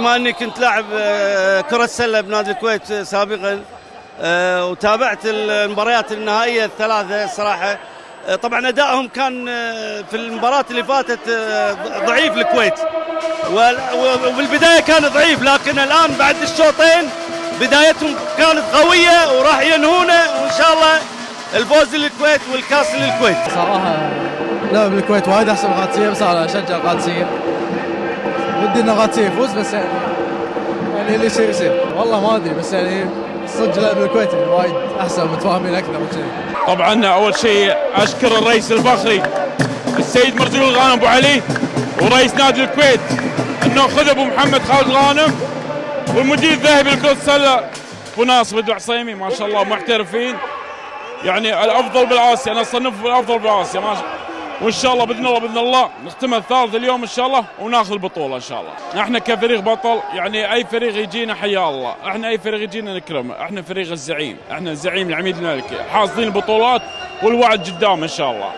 بما اني كنت لاعب آه، كرة سلة بنادي الكويت سابقا آه، وتابعت المباريات النهائية الثلاثة صراحة. آه، طبعا أدائهم كان في المباراة اللي فاتت ضعيف الكويت. وبالبداية كان ضعيف لكن الآن بعد الشوطين بدايتهم كانت قوية وراح ينهونه وإن شاء الله الفوز للكويت والكاس للكويت. صراحة لعب الكويت وايد أحسن من القادسية بس أنا أشجع القادسية ودي ان القادسية يفوز بس يعني يعني اللي يصير يصير. والله ما أدري بس يعني صدق لعب الكويت يعني وايد أحسن متفاهمين أكثر من طبعا أول شيء أشكر الرئيس الفخري السيد مرزوق الغانم أبو علي ورئيس نادي الكويت إنه خذ أبو محمد خالد الغانم والمدير الذهبي لكرة السلة أبو ناصر بدر عصيمي ما شاء الله محترفين. يعني الأفضل بالآسيا أنا اصنفه الأفضل بالآسيا ما شاء وإن شاء الله بإذن الله بإذن الله نختمها الثالث اليوم إن شاء الله وناخذ البطولة إن شاء الله. إحنا كفريق بطل يعني أي فريق يجينا حيا الله، إحنا أي فريق يجينا نكرمه، إحنا فريق الزعيم، إحنا الزعيم العميد الملكي، حاصدين البطولات والوعد قدام إن شاء الله.